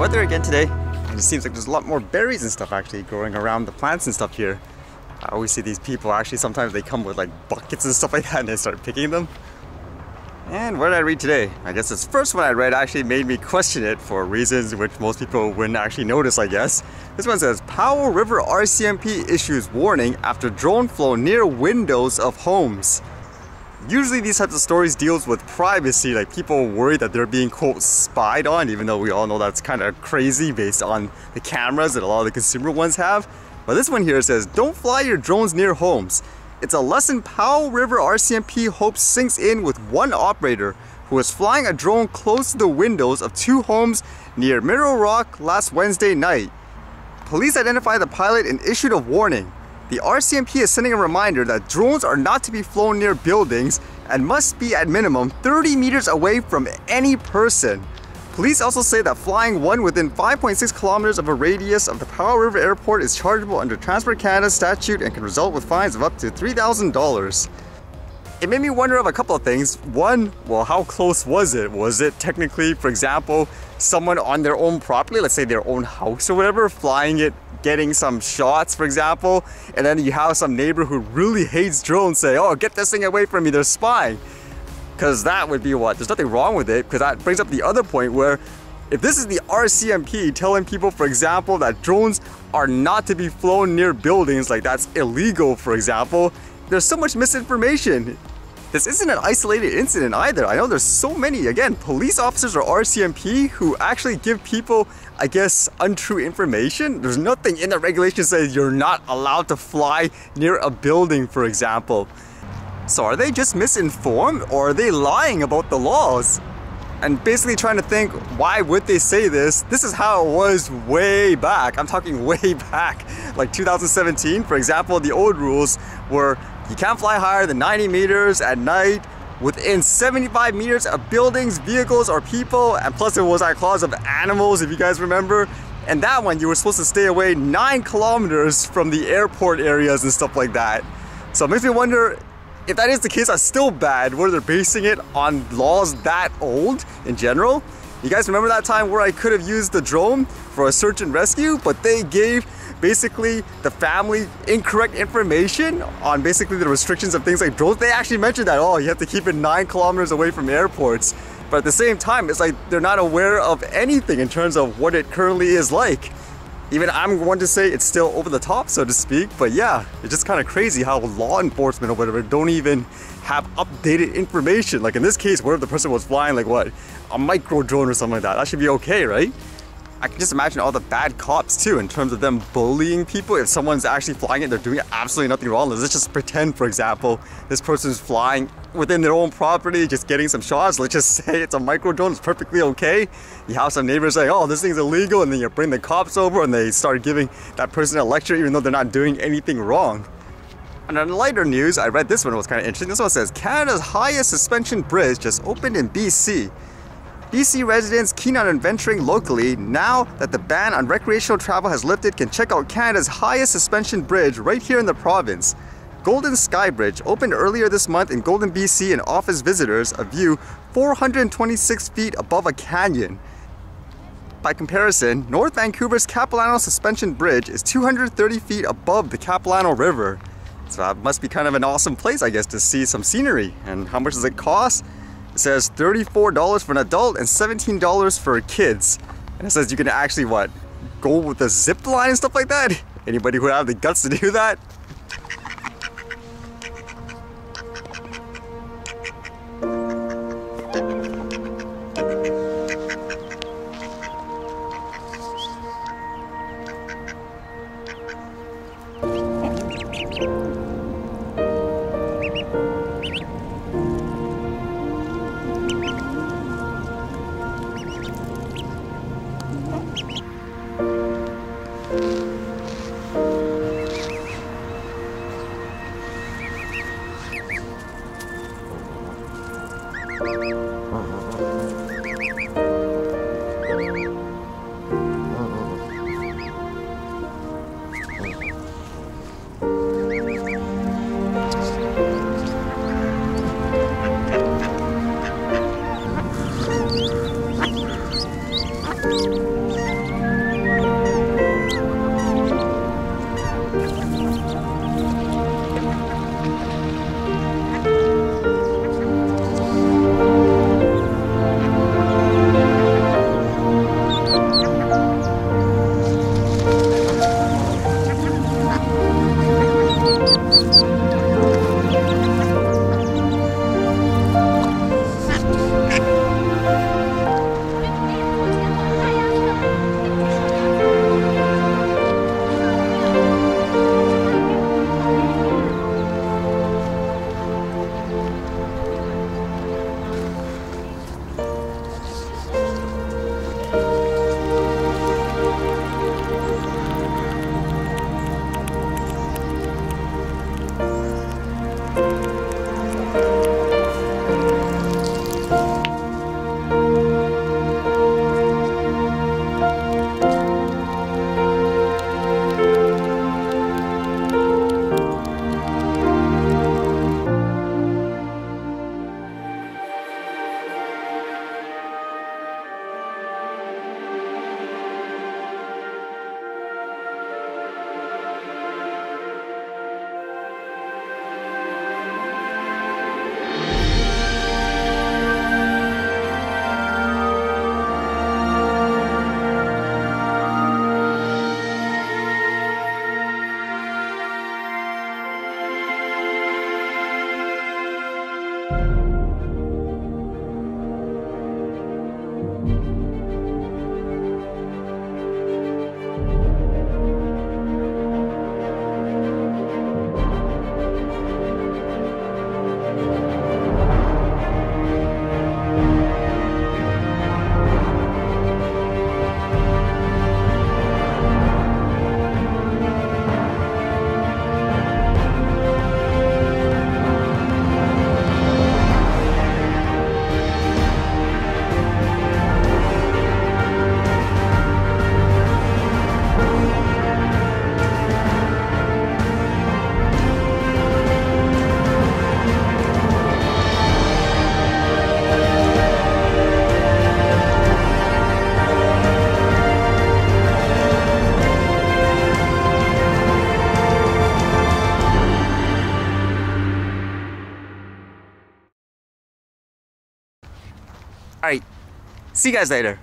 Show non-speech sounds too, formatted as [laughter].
Weather again today. And it seems like there's a lot more berries and stuff actually growing around the plants and stuff here. I always see these people actually sometimes they come with like buckets and stuff like that and they start picking them. And what did I read today? I guess this first one I read actually made me question it for reasons which most people wouldn't actually notice, I guess. This one says, Powell River RCMP issues warning after drone flow near windows of homes. Usually these types of stories deals with privacy, like people worry that they're being quote spied on, even though we all know that's kind of crazy based on the cameras that a lot of the consumer ones have. But this one here says, don't fly your drones near homes. It's a lesson Powell River RCMP hopes sinks in with one operator who was flying a drone close to the windows of two homes near Mirror Rock last Wednesday night. Police identified the pilot and issued a warning. The RCMP is sending a reminder that drones are not to be flown near buildings and must be at minimum 30 meters away from any person. Police also say that flying one within 5.6 kilometers of a radius of the Powell River Airport is chargeable under Transport Canada statute and can result with fines of up to $3,000. It made me wonder of a couple of things. One, well, how close was it? Was it technically, for example, someone on their own property, let's say their own house or whatever, flying it, getting some shots, for example, and then you have some neighbor who really hates drones say, oh, get this thing away from me, they're spying. Because that would be what? There's nothing wrong with it, because that brings up the other point where if this is the RCMP telling people, for example, that drones are not to be flown near buildings, like that's illegal, for example, there's so much misinformation. This isn't an isolated incident either. I know there's so many, again, police officers or RCMP who actually give people, I guess, untrue information. There's nothing in the regulation says you're not allowed to fly near a building, for example. So are they just misinformed or are they lying about the laws? And basically trying to think, why would they say this? This is how it was way back. I'm talking [laughs] way back, like 2017. For example, the old rules were you can't fly higher than 90 meters at night within 75 meters of buildings, vehicles, or people. And plus it was that clause of animals, if you guys remember. And that one, you were supposed to stay away nine kilometers from the airport areas and stuff like that. So it makes me wonder if that is the case, that's still bad. Where they're basing it on laws that old in general. You guys remember that time where I could have used the drone for a search and rescue, but they gave basically the family incorrect information on basically the restrictions of things like drones. They actually mentioned that, oh, you have to keep it nine kilometers away from airports. But at the same time, it's like they're not aware of anything in terms of what it currently is like even I'm one to say it's still over the top, so to speak. But yeah, it's just kind of crazy how law enforcement or whatever don't even have updated information. Like in this case, where the person was flying like what, a micro drone or something like that, that should be okay, right? I can just imagine all the bad cops too in terms of them bullying people. If someone's actually flying it, they're doing absolutely nothing wrong. Let's just pretend, for example, this person's flying within their own property, just getting some shots. Let's just [laughs] say it's a micro drone, it's perfectly okay. You have some neighbors say, oh, this thing's illegal, and then you bring the cops over and they start giving that person a lecture even though they're not doing anything wrong. And on lighter news, I read this one, it was kind of interesting. This one says, Canada's highest suspension bridge just opened in BC. BC residents keen on adventuring locally, now that the ban on recreational travel has lifted, can check out Canada's highest suspension bridge right here in the province. Golden Skybridge opened earlier this month in Golden, BC and offers visitors a view 426 feet above a canyon. By comparison, North Vancouver's Capilano Suspension Bridge is 230 feet above the Capilano River. So that must be kind of an awesome place, I guess, to see some scenery. And how much does it cost? Says $34 for an adult and $17 for kids. And it says you can actually, what, go with the zip line and stuff like that? Anybody who have the guts to do that? Alright, see you guys later.